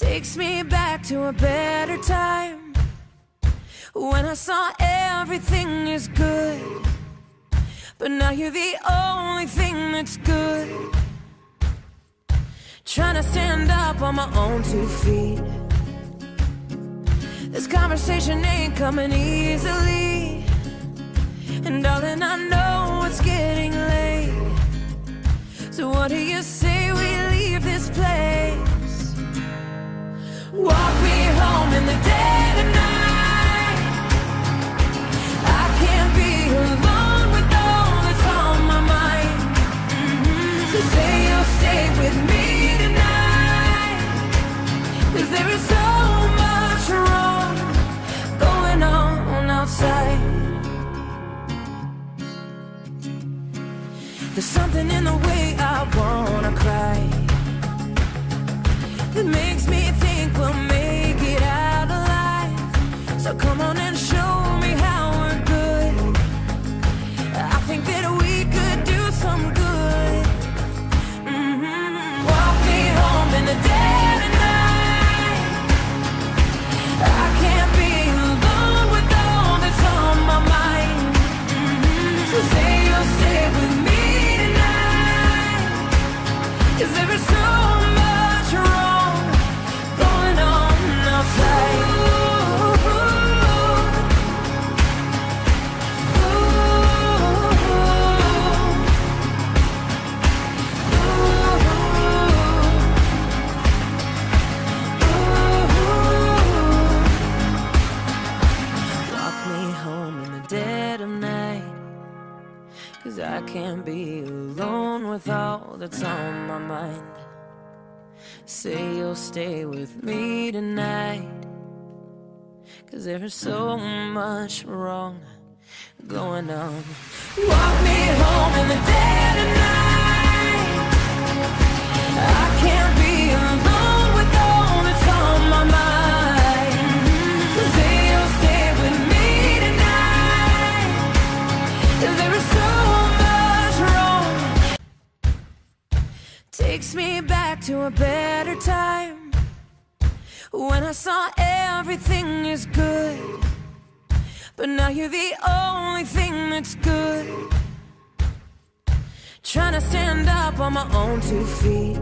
Takes me back to a better time when I saw everything is good. But now you're the only thing that's good. Trying to stand up on my own two feet. This conversation ain't coming easily. And darling, I know it's getting late. So what do you say There's something in the way I wanna cry that makes me in the dead of night. Cause I can't be alone with all that's on my mind. Say you'll stay with me tonight. Cause there's so much wrong going on. Walk me home in the dead of night. Takes me back to a better time when I saw everything is good. But now you're the only thing that's good. Trying to stand up on my own two feet.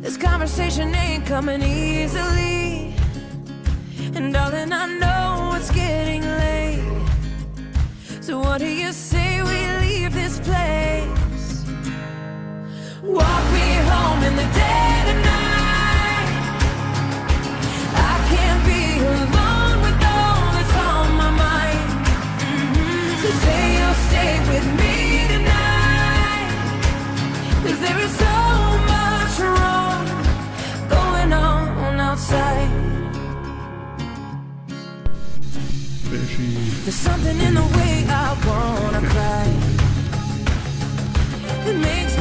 This conversation ain't coming easily. And darling, I know it's getting late. So what do you say we leave this place? Mm-hmm. There's so much wrong going on outside. There's something in the way I wanna cry. That makes